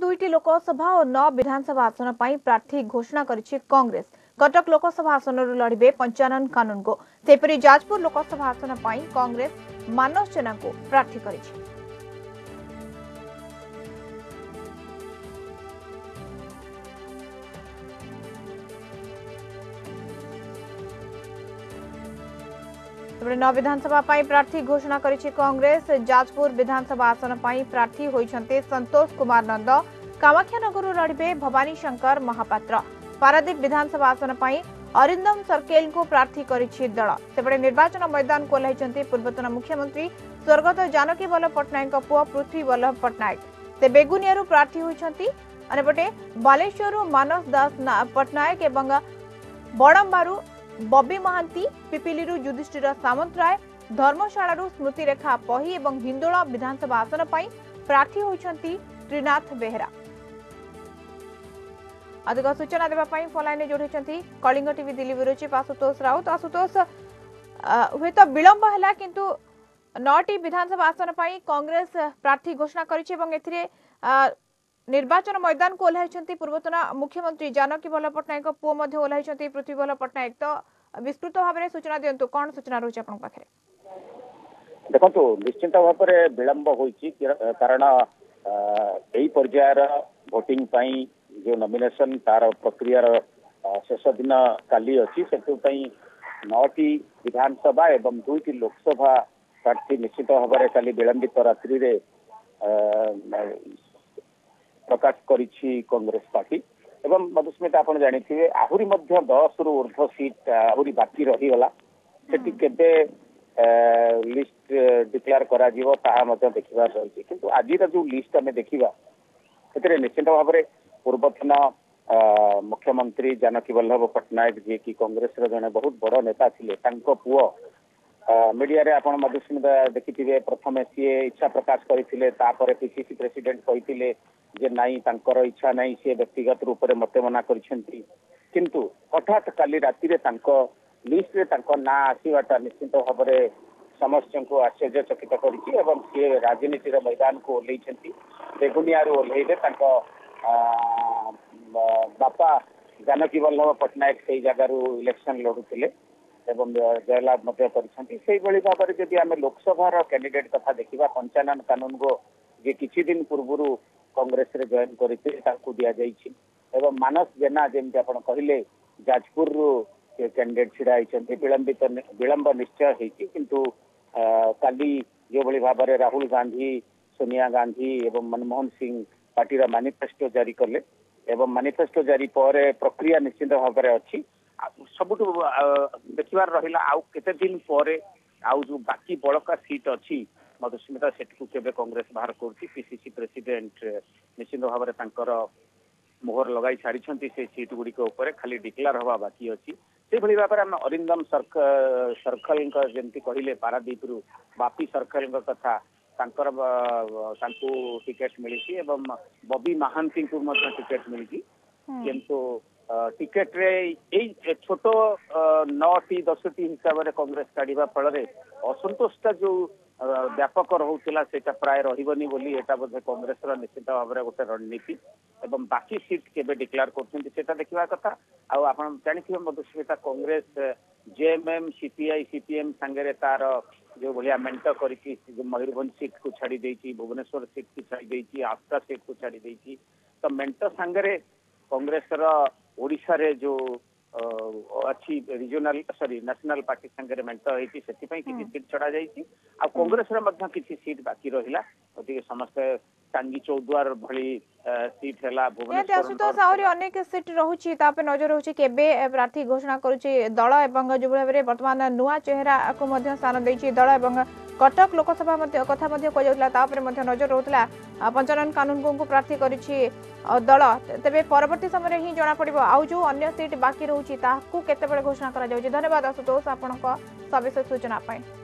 दुईटी दुई टोकसभा नौ विधानसभा आसन पनि प्रार्थी घोषणा गरिन्छ कङ्रेस कटक लोकसभा आसनर लडि पञ्चान जाजपुर लोकसभा आसन पनि कङ्रेस मानव सेनाको प्रार्थी गरि ସେପଟେ ନଅ ବିଧାନସଭା ପାଇଁ ପ୍ରାର୍ଥୀ ଘୋଷଣା କରିଛି କଂଗ୍ରେସ ଯାଜପୁର ବିଧାନସଭା ଆସନ ପାଇଁ ପ୍ରାର୍ଥୀ ହୋଇଛନ୍ତି ସନ୍ତୋଷ କୁମାର ନନ୍ଦ କାମାକ୍ଷାନଗରରୁ ଲଢ଼ିବେ ଭବାନୀ ଶଙ୍କର ମହାପାତ୍ର ପାରାଦୀପ ବିଧାନସଭା ଆସନ ପାଇଁ ଅରିନ୍ଦମ ସର୍କେଲଙ୍କୁ ପ୍ରାର୍ଥୀ କରିଛି ଦଳ ସେପଟେ ନିର୍ବାଚନ ମୈଦାନକୁ ଓହ୍ଲାଇଛନ୍ତି ପୂର୍ବତନ ମୁଖ୍ୟମନ୍ତ୍ରୀ ସ୍ୱର୍ଗତ ଜାନକୀ ବଲ୍ଲଭ ପଟ୍ଟନାୟକଙ୍କ ପୁଅ ପୃଥ୍ୱୀ ବଲ୍ଲଭ ପଟ୍ଟନାୟକ ସେ ବେଗୁନିଆରୁ ପ୍ରାର୍ଥୀ ହୋଇଛନ୍ତି ଅନ୍ୟପଟେ ବାଲେଶ୍ୱରରୁ ମାନସ ଦାସ ପଟ୍ଟନାୟକ ଏବଂ ବଡ଼ମ୍ବାରୁ ବବି ମହାନ୍ତି ପିପିଲିରୁ ଯୁଧିଷ୍ଠିର ସାମନ୍ତରାୟ ଧର୍ମଶାଳାରୁ ସ୍ମୃତିରେଖା ପହି ଏବଂ ହିନ୍ଦୋଳ ବିଧାନସଭା ଆସନ ପାଇଁ ପ୍ରାର୍ଥୀ ହୋଇଛନ୍ତି ତ୍ରିନାଥ ବେହେରା ଅଧିକ ସୂଚନା ଦେବା ପାଇଁ ଫୋନ୍ଲାଇନ୍ରେ ଯୋଡ଼ିଛନ୍ତି କଳିଙ୍ଗ ଟିଭି ଦିଲ୍ଲୀ ବିରୋଚୀ ଆଶୁତୋଷ ରାଉତ ଆଶୁତୋଷ ହୁଏତ ବିଳମ୍ବ ହେଲା କିନ୍ତୁ ନଅଟି ବିଧାନସଭା ଆସନ ପାଇଁ କଂଗ୍ରେସ ପ୍ରାର୍ଥୀ ଘୋଷଣା କରିଛି ଏବଂ ଏଥିରେ ନିର୍ବାଚନ ମୈଦାନକୁ ଓହ୍ଲାଇଛନ୍ତି ପୂର୍ବତନ ମୁଖ୍ୟମନ୍ତ୍ରୀ ଜାନକୀ ବଲ୍ଲଭ ପଟ୍ଟନାୟକଙ୍କ ପୁଅ ମଧ୍ୟ ଓହ୍ଲାଇଛନ୍ତି ପୃଥିବୀ ବଲ୍ଲଭ ପଟ୍ଟନାୟକ ତ ବିସ୍ତୃତ ଭାବରେ ସୂଚନା ଦିଅନ୍ତୁ କ'ଣ ସୂଚନା ରହୁଛି ଆପଣଙ୍କ ପାଖରେ ଦେଖନ୍ତୁ ନିଶ୍ଚିନ୍ତ ଭାବରେ ବିଳମ୍ବ ହୋଇଛି କାରଣ ଏହି ପର୍ଯ୍ୟାୟର ଭୋଟିଂ ପାଇଁ ଯେଉଁ ନମିନେସନ ତାର ପ୍ରକ୍ରିୟାର ଶେଷ ଦିନ କାଲି ଅଛି ସେଥିପାଇଁ ନଅଟି ବିଧାନସଭା ଏବଂ ଦୁଇଟି ଲୋକସଭା ପ୍ରାର୍ଥୀ ନିଶ୍ଚିତ ଭାବରେ କାଲି ବିଳମ୍ବିତ ରାତ୍ରିରେ ପ୍ରକାଶ କରିଛି କଂଗ୍ରେସ ପାର୍ଟି ଏବଂ ମଧୁସ୍ମିତା ଆପଣ ଜାଣିଥିବେ ଆହୁରି ମଧ୍ୟ ଦଶରୁ ଉର୍ଦ୍ଧ୍ୱ ସିଟ୍ ଆହୁରି ବାକି ରହିଗଲା ସେଠି କେବେ ଲିଷ୍ଟ ଡିକ୍ଲେୟାର କରାଯିବ ତାହା ମଧ୍ୟ ଦେଖିବାର ରହିଛି କିନ୍ତୁ ଆଜିର ଯୋଉ ଲିଷ୍ଟ ଆମେ ଦେଖିବା ସେଥିରେ ନିଶ୍ଚିନ୍ତ ଭାବରେ ପୂର୍ବତନ ମୁଖ୍ୟମନ୍ତ୍ରୀ ଜାନକୀ ବଲ୍ଲଭ ପଟ୍ଟନାୟକ ଯିଏକି କଂଗ୍ରେସର ଜଣେ ବହୁତ ବଡ଼ ନେତା ଥିଲେ ତାଙ୍କ ପୁଅ ମିଡ଼ିଆରେ ଆପଣ ମଧୁସ୍ମିତା ଦେଖିଥିବେ ପ୍ରଥମେ ସିଏ ଇଚ୍ଛା ପ୍ରକାଶ କରିଥିଲେ ତାପରେ ପିସିସି ପ୍ରେସିଡେଣ୍ଟ କହିଥିଲେ ଯେ ନାଇଁ ତାଙ୍କର ଇଚ୍ଛା ନାହିଁ ସିଏ ବ୍ୟକ୍ତିଗତ ରୂପରେ ମୋତେ ମନା କରିଛନ୍ତି କିନ୍ତୁ ହଠାତ୍ କାଲି ରାତିରେ ତାଙ୍କ ଲିଷ୍ଟରେ ତାଙ୍କ ନାଁ ଆସିବାଟା ନିଶ୍ଚିତ ଭାବରେ ସମସ୍ତଙ୍କୁ ଆଶ୍ଚର୍ଯ୍ୟଚକିତ କରିଛି ଏବଂ ସିଏ ରାଜନୀତିର ମୈଦାନକୁ ଓହ୍ଲେଇଛନ୍ତି ବେଗୁନିଆରୁ ଓହ୍ଲେଇବେ ତାଙ୍କ ବାପା ଜାନକୀ ବଲ୍ଲଭ ପଟ୍ଟନାୟକ ସେଇ ଜାଗାରୁ ଇଲେକ୍ସନ ଲଢୁଥିଲେ एवं जयलाभ मध्य करी आम लोकसभा कैंडिडेट कथा देखा पंचानन कानून को जे कि दिन पूर्व कंग्रेस जयन करते दि एवं मानस जेना जमी आप कहले जाजपुर कैंडिडेट ढाई विलंबित विलंब निश्चय किंतु काली जो भाव में राहुल गांधी सोनिया गांधी एवं मनमोहन सिंह पार्टी मानिफेस्टो जारी कले मानिफेस्टो जारी पर प्रक्रिया निश्चित भाव अच्छी ସବୁଠୁ ଦେଖିବାର ରହିଲା ଆଉ କେତେ ଦିନ ପରେ ଆଉ ଯୋଉ ବାକି ବଳକା ସିଟ୍ ଅଛି ମଧୁସ୍ମିତା ସେଠୀକୁ କେବେ କଂଗ୍ରେସ ବାହାର କରୁଛି ପିସିସି ପ୍ରେସିଡେଣ୍ଟ ନିଶ୍ଚିନ୍ତ ଭାବରେ ତାଙ୍କର ମୋହର ଲଗାଇ ସାରିଛନ୍ତି ସେ ସିଟ୍ ଗୁଡିକ ଉପରେ ଖାଲି ଡିକ୍ଲାର ହବା ବାକି ଅଛି ସେଭଳି ଭାବରେ ଆମେ ଅରିନ୍ଦମ ସର୍ଖଲଙ୍କ ଯେମିତି କହିଲେ ପାରାଦୀପରୁ ବାପି ସର୍ଖଲଙ୍କ କଥା ତାଙ୍କର ତାଙ୍କୁ ଟିକେଟ ମିଳିଛି ଏବଂ ବବି ମହାନ୍ତିଙ୍କୁ ମଧ୍ୟ ଟିକେଟ ମିଳିଛି କିନ୍ତୁ ଟିକେଟରେ ଏଇ ଛୋଟ ନଅଟି ଦଶଟି ହିସାବରେ କଂଗ୍ରେସ କାଢିବା ଫଳରେ ଅସନ୍ତୋଷଟା ଯୋଉ ବ୍ୟାପକ ରହୁଥିଲା ସେଇଟା ପ୍ରାୟ ରହିବନି ବୋଲି ଏଟା ବୋଧେ କଂଗ୍ରେସର ନିଶ୍ଚିତ ଭାବରେ ଗୋଟେ ରଣନୀତି ଏବଂ ବାକି ସିଟ୍ କେବେ ଡିକ୍ଲେୟାର କରୁଛନ୍ତି ସେଟା ଦେଖିବା କଥା ଆଉ ଆପଣ ଜାଣିଥିବେ Madhusmita Congress JMM CPI CPM ସାଙ୍ଗରେ ତାର ଯୋଉଭଳିଆ ମେଣ୍ଟ କରିକି ମୟୂରଭଞ୍ଜ ସିଟ୍କୁ ଛାଡି ଦେଇଛି ଭୁବନେଶ୍ୱର ସିଟ୍କୁ ଛାଡି ଦେଇଛି ଆସ୍ଥା ସିଟ୍କୁ ଛାଡି ଦେଇଛି ତ ମେଣ୍ଟ ସାଙ୍ଗରେ କଂଗ୍ରେସର ओडिशा रे जो अच्छी रीजनल सॉरी नेशनल पार्टी संगे मेंट होई सेति पई सीट छडा आ कांग्रेस रे सीट बाकी रहिला ओतिके समस्त चांगी चौद्वार भली अनेक सीट रहू नजर रहू छी प्रार्थी घोषणा करू दल एवं जो भाबे वर्तमान नुवा चेहरा को मध्ये स्थान दै दल एवं कटक लोकसभा कथ कहला नजर रोला पंचनंद कानून को प्रार्थी करी দল তবে পরবর্তী সময় হি জনাপড়ব আউ যে অন্য সিট বাকি রয়েছে তাহলে কেতবে ঘোষণা করা যাচ্ছে ধন্যবাদ আশুতোষ আপনার সবিশেষ সূচনা